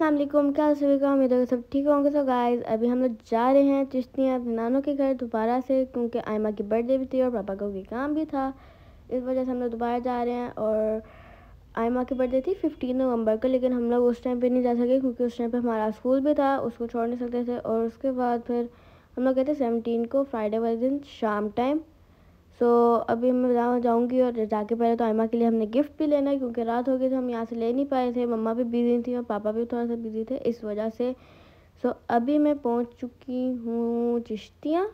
वालेकुम क्या सभी उम्मीद है सब ठीक होंगे। तो गाइस अभी हम लोग जा रहे हैं चिश्तियाँ नानों के घर दोबारा से, क्योंकि आयमा की बर्थडे भी थी और पापा का काम भी था। इस वजह से हम लोग दोबारा जा रहे हैं और आयमा की बर्थडे थी फिफ्टीन नवंबर को, लेकिन हम लोग उस टाइम पे नहीं जा सके क्योंकि उस टाइम पे हमारा स्कूल भी था, उसको छोड़ नहीं सकते थे। और उसके बाद फिर हम लोग गए थे सेवनटीन को फ्राइडे वाले दिन शाम टाइम सो so, अभी मैं जहाँ जाऊँगी और जाके पहले तो आयमा के लिए हमने गिफ्ट भी लेना है क्योंकि रात हो गई थी हम यहाँ से ले नहीं पाए थे। मम्मा भी बिज़ी थी और पापा भी थोड़ा सा बिज़ी थे इस वजह से। सो so, अभी मैं पहुँच चुकी हूँ चिश्तियाँ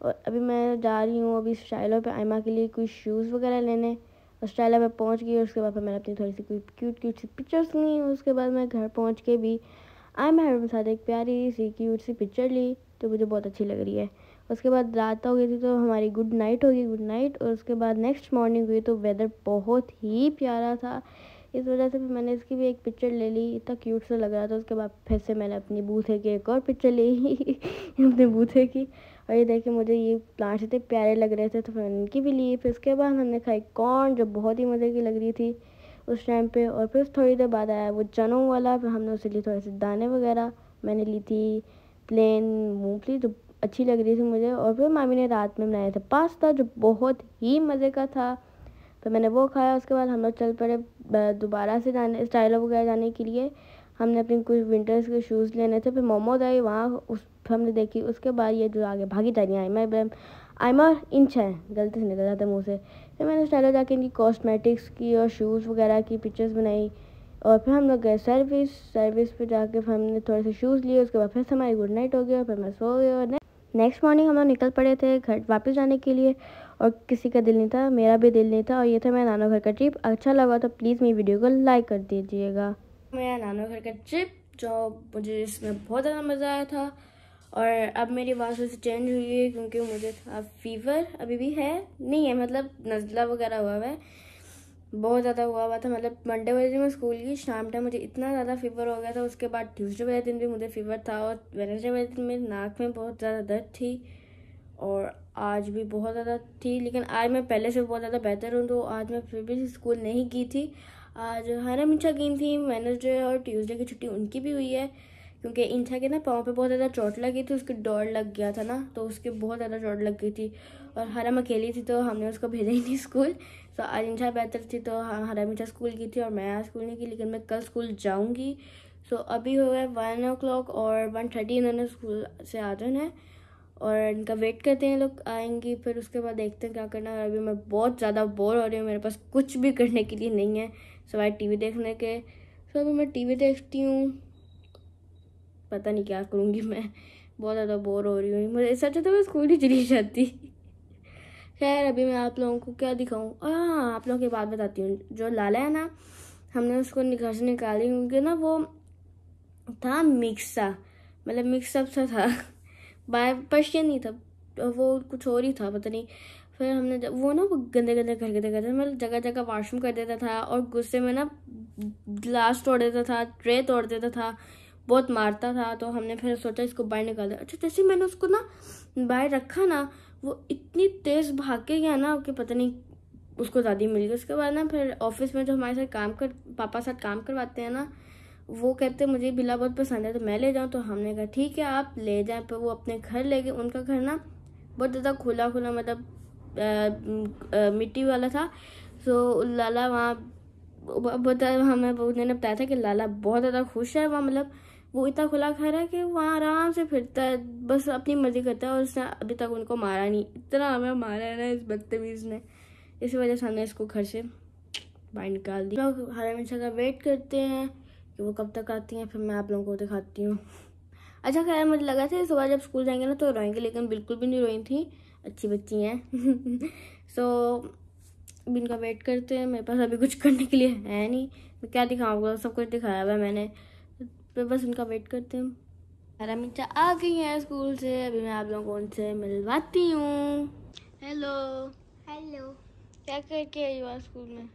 और अभी मैं जा रही हूँ अभी स्टाइलों पे आयमा के लिए कोई शूज़ वगैरह लेने। और स्टाइलों पे पहुँच गई और उसके बाद मैंने अपनी थोड़ी सी कोई क्यूट क्यूट सी पिक्चर्स ली उसके बाद मैं घर पहुँच के भी आयमा मेरे साथ एक प्यारी सी क्यूट सी पिक्चर ली जो मुझे बहुत अच्छी लग रही है। उसके बाद रात हो गई थी तो हमारी गुड नाइट होगी गुड नाइट और उसके बाद नेक्स्ट मॉर्निंग हुई तो वेदर बहुत ही प्यारा था। इस वजह से फिर मैंने इसकी भी एक पिक्चर ले ली, इतना क्यूट सा लग रहा था। उसके बाद फिर से मैंने अपनी बूथे की एक और पिक्चर ली, अपने बूथे की। और ये देखे मुझे ये प्लांट्स इतने प्यारे लग रहे थे तो मैंने इनकी भी ली। फिर उसके बाद हमने खाई कॉर्न जो बहुत ही मज़े की लग रही थी उस टाइम पे। और फिर थोड़ी देर बाद आया वो चनों वाला, फिर हमने उसे ली थोड़े से दाने वगैरह। मैंने ली थी प्लेन मूँगफली, जो अच्छी लग रही थी मुझे और फिर मामी ने रात में बनाया था पास्ता जो बहुत ही मज़े का था। तो मैंने वो खाया, उसके बाद हम लोग चल पड़े दोबारा से जाने, स्टाइलो वगैरह जाने के लिए। हमने अपनी कुछ विंटर्स के शूज़ लेने थे, फिर मोमोज आई वहाँ, उस, हमने देखी, उसके बाद ये जो आगे भागी जा रही है आयमा इब्राहिम आयमा इंच है, गलती से निकल जाता मुँह से। फिर मैंने स्टाइलो जाके इनकी कॉस्मेटिक्स की और शूज़ वगैरह की पिक्चर्स बनाई और फिर हम लोग गए सर्विस सर्विस पे जाके फिर हमने थोड़े से शूज़ लिए, उसके बाद फिर हमारी गुड नाइट हो गया और फिर मैं सो गई और नेक्स्ट मॉर्निंग हम लोग निकल पड़े थे घर वापस जाने के लिए और किसी का दिल नहीं था, मेरा भी दिल नहीं था और ये था मेरा नानो घर का ट्रिप अच्छा लगा तो प्लीज़ मेरी वीडियो को लाइक कर दीजिएगा। मेरा नानो घर का ट्रिप जो मुझे इसमें बहुत ज़्यादा मज़ा आया था और अब मेरी आवाज़ से चेंज हुई है क्योंकि मुझे था फीवर अभी भी है। नहीं है मतलब नज़ला वगैरह हुआ हुआ है। बहुत ज़्यादा हुआ हुआ था। मतलब मंडे वाले दिन मैं स्कूल की शाम टाइम मुझे इतना ज़्यादा फीवर हो गया था। उसके बाद ट्यूसडे वाले दिन भी मुझे फीवर था और वेनसडे वाले दिन मेरे नाक में बहुत ज़्यादा दर्द थी और आज भी बहुत ज़्यादा थी। लेकिन आज मैं पहले से बहुत ज़्यादा बेहतर हूँ तो आज मैं फिर भी स्कूल नहीं की थी। आज हरा मिर्चा की थी वेनसडे और ट्यूसडे की छुट्टी उनकी भी हुई है। क्योंकि इंचा के ना पाँव पे बहुत ज़्यादा चोट लगी थी, उसके डर लग गया था ना तो उसके बहुत ज़्यादा चोट लग गई थी। और हरम अकेली थी तो हमने उसको भेजा ही नहीं स्कूल। तो आज इंशा बेहतर थी तो हाँ हरम इंशा स्कूल की थी और मैं आज स्कूल नहीं की लेकिन मैं कल स्कूल जाऊँगी। सो अभी हो गया वन ओ क्लॉक और वन थर्टी इन्होंने स्कूल से आ जाना है और इनका वेट करते हैं लोग आएँगी, फिर उसके बाद देखते हैं क्या करना है। अभी मैं बहुत ज़्यादा बोर हो रही हूँ, मेरे पास कुछ भी करने के लिए नहीं है सवाए टीवी देखने के। सो अभी मैं टीवी देखती हूँ। पता नहीं क्या करूँगी मैं। बहुत ज़्यादा बोर हो रही हूँ। मुझे सच तो मैं स्कूल ही चली जाती। खैर, अभी मैं आप लोगों को क्या दिखाऊँ? हाँ आप लोगों की बात बताती हूँ। जो लाला है ना, हमने उसको घर से निकाली क्योंकि ना वो था मिक्सा। मतलब मिक्सअप सा था। बाय पर्शियन नहीं था। वो कुछ और ही था, पता नहीं। फिर हमने वो ना, वो गंदे गंदे कर देते करते मतलब जगह जगह वॉशरूम कर देता था और गुस्से में ना ग्लास तोड़ देता था ट्रे तोड़ देता था। बहुत मारता था तो हमने फिर सोचा इसको बाहर निकाल दिया अच्छा जैसे मैंने उसको ना बाहर रखा ना, वो इतनी तेज़ भाग के गया ना कि पता नहीं उसको ज़्यादा मिल गई। उसके बाद ना फिर ऑफ़िस में जो हमारे साथ काम कर, पापा साथ काम करवाते हैं ना, वो कहते मुझे बिला बहुत पसंद है तो मैं ले जाऊँ? तो हमने कहा, ठीक है, आप ले जाएँ। पर वो अपने घर ले गए। उनका घर ना बहुत ज़्यादा खुला खुला मतलब मिट्टी वाला था। तो लाला वहाँ बहुत हमें उन्होंने बताया था कि लाला बहुत ज़्यादा खुश है वहाँ मतलब वो इतना खुला खा रहा है कि वहाँ आराम से फिरता है, बस अपनी मर्ज़ी करता है और उसने अभी तक उनको मारा नहीं। इतना हमें मारा है ना इस बदतमीज़ ने। इसी वजह से हमने इसको घर से बाहर निकाल दिया। लोग हर हमेशा का वेट करते हैं कि वो कब तक आती हैं, फिर मैं आप लोगों को दिखाती हूँ। अच्छा खैर, मुझे लगा था सुबह जब स्कूल जाएँगे ना तो रोएँगे, लेकिन बिल्कुल भी नहीं रोई थी। अच्छी बच्ची हैं। सो इनका वेट करते हैं। मेरे पास अभी कुछ करने के लिए है नहीं। मैं क्या दिखाऊँगा? सब कुछ दिखाया हुआ है मैंने। फिर बस उनका वेट करते हैं हरा मिर्चा आ गई है स्कूल से अभी मैं आप लोगों को उनसे मिलवाती हूँ। हेलो हेलो क्या करके आई हो स्कूल में?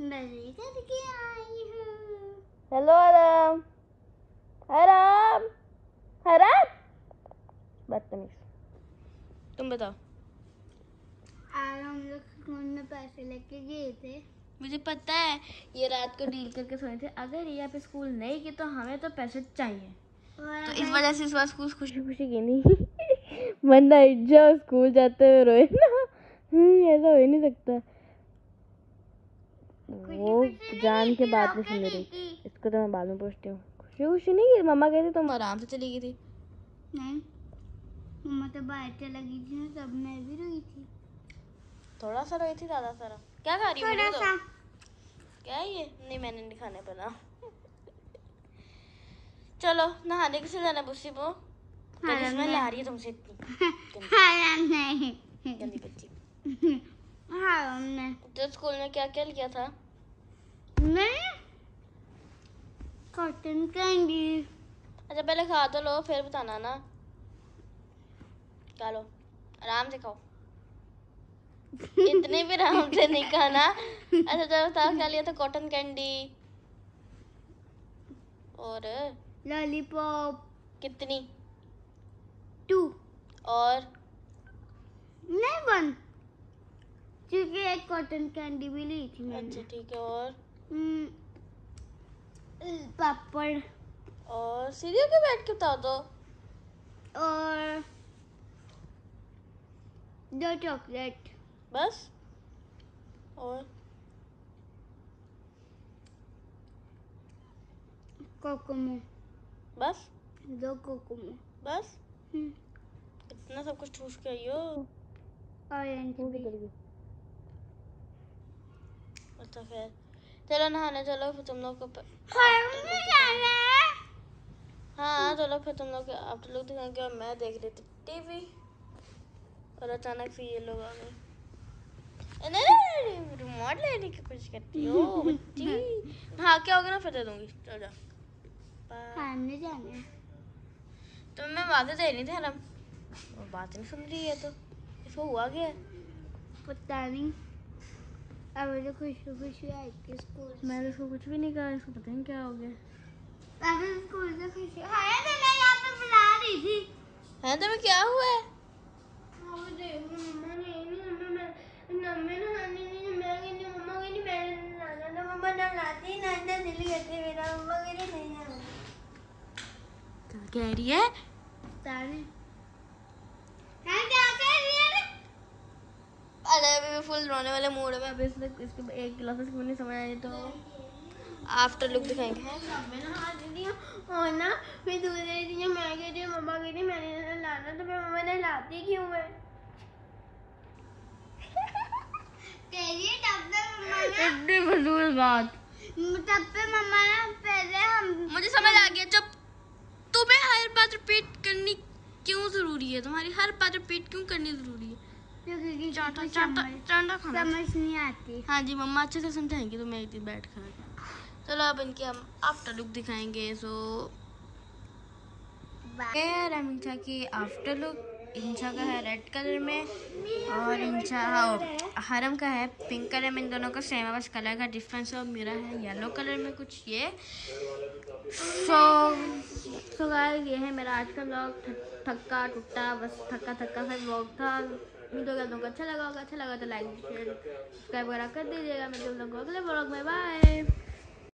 करके आई हूँ। हेलो आराम आराम आराम बदतमीज। तुम बताओ। आज हम लोग स्कूल में पैसे लेके गए थे। मुझे पता है ये रात को डील करके सोए थे। अगर ये पे स्कूल नहीं की तो हमें तो पैसे चाहिए। तो इस वजह से इस बार स्कूल खुशी खुशी की नहीं। वरना जाओ स्कूल जाते हुए रोए ना। हम्म, ऐसा हो ही नहीं सकता। वो जान के बात नहीं सुन रही। इसको तो मैं बाद में पूछती हूँ। खुशी खुशी नहीं की मम्मा कहती तुम आराम से चली गई थी। नहीं। मम्मा तो बाहर चला गई थी तब मैं भी रोई थी। थोड़ा सा रोई थी ज़्यादा सारा क्या खा रही हो थोड़ा तो? सा। क्या ये? नहीं मैंने नहीं खाने बना चलो नहाने किसे जाना बुस्सी स्मेल मैं- आ रही है तुमसे इतनी। हाँ नहीं। गंदी बच्ची। हाँ हमने तो स्कूल में क्या क्या लिया था? मैं कॉटन कैंडी। अच्छा पहले खा तो लो फिर बताना ना। खा लो। आराम से खाओ। इतने भी आराम से नहीं खाना अच्छा चलो बताओ क्या लिया था कॉटन कैंडी और लॉलीपॉप कितनी? टू और? नहीं वन क्योंकि एक कॉटन कैंडी भी ली थी मैंने। अच्छा ठीक है और? हम्म, पापड़। और सीढ़ियों के बैठ के बताओ तो और दो चॉकलेट। बस। और कोकोमो। बस। दो कोकोमो। बस। हम्म, इतना सब कुछ ठूस के ऑरेंज भी अच्छा खैर चलो नहाने चलो फिर तुम लोग को है? हाँ चलो फिर तुम लोग आप लोग दिखाएँगे और मैं देख रही थी टीवी और अचानक से ये लोग आ गए ए, नहीं नहीं, नहीं, नहीं रिमोट लेने की कोशिश करती हो। बच्ची हाँ क्या होगा ना फिर दे दूँगी। चल जा। हमने जाना। है तो मैं बातें दे रही थी हरम वो बात नहीं सुन रही है तो इसको हुआ क्या? पता नहीं। अब तो खुशी खुशी आई थी स्कूल मैंने इसको कुछ भी नहीं कहा इसको पता नहीं क्या हो गया। अभी स्कूल से खुशी हाँ तो मैं यहाँ पे बुला रही थी। है तुम्हें क्या हुआ? है क्या कह रही है अरे फुल रोने वाले मूड में अभी इसने इसके एक गिलास इसको नहीं समझ आई तो आफ्टर लुक दिखाएँगे। और ना मैं दूध दे रही मैं कह रही हूँ मम्मा कह रही मैंने लाना तो मैं मम्मा ने लाती क्यों है? इतनी फजूल बात। तब पे मम्मा ने पहले हम मुझे समझ आ गया जब तुम्हें हर बात रिपीट करनी क्यों ज़रूरी है? तुम्हारी हर बात रिपीट क्यों करनी ज़रूरी है? क्योंकि चाटा चाटा समझ चाटा खाना। समझ नहीं आती। हाँ जी मम्मा अच्छे से समझाएँगी तो मैं एक दिन बैठ कर। चलो अब इनके हम आफ्टर लुक दिखाएँगे सो है रमिंचा की आफ्टर लुक इंशा का है रेड कलर में और इंशा हाँ हरम का है, पिंक कलर में इन दोनों का सेम है, बस कलर का डिफरेंस है और मेरा है येलो कलर में कुछ ये। सो सो गाइस ये है मेरा आज का ब्लॉग थक्का टुट्टा बस थक्का थक्का सा ब्लॉग था। उम्मीद होगा तुमको अच्छा लगा होगा। अच्छा लगा तो लाइक शेयर सब्सक्राइब वगैरह कर दीजिएगा। मैं तुम लोग अगले ब्लॉग में। बाय